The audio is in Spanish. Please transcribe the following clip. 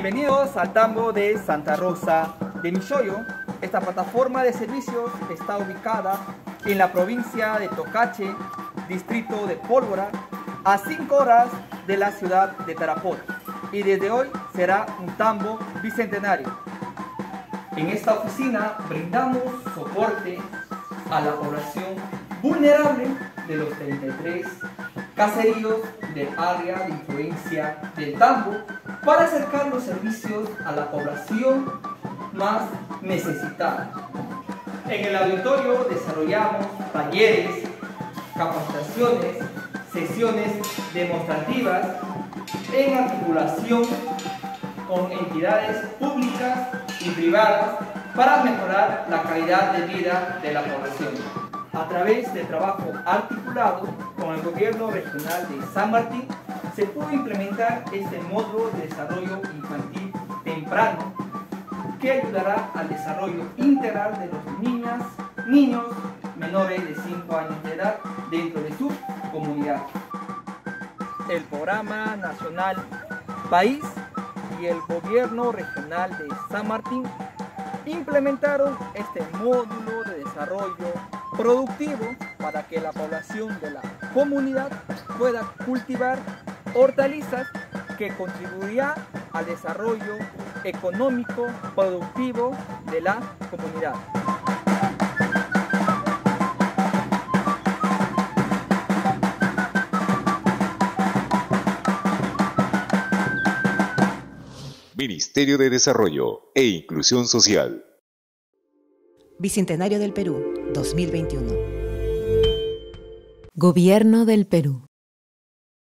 Bienvenidos al tambo de Santa Rosa de Michoyo. Esta plataforma de servicios está ubicada en la provincia de Tocache, distrito de Pólvora, a 5 horas de la ciudad de Tarapoto. Y desde hoy será un tambo bicentenario. En esta oficina brindamos soporte a la población vulnerable de los 33 caseríos del área de influencia del tambo para acercar los servicios a la población más necesitada. En el auditorio desarrollamos talleres, capacitaciones, sesiones demostrativas en articulación con entidades públicas y privadas para mejorar la calidad de vida de la población. A través del trabajo articulado con el gobierno regional de San Martín, se pudo implementar este módulo de desarrollo infantil temprano que ayudará al desarrollo integral de los niñas, niños menores de 5 años de edad dentro de su comunidad. El programa nacional País y el gobierno regional de San Martín implementaron este módulo de desarrollo productivo para que la población de la comunidad pueda cultivar hortalizas que contribuirá al desarrollo económico productivo de la comunidad. Ministerio de Desarrollo e Inclusión Social. Bicentenario del Perú, 2021. Gobierno del Perú.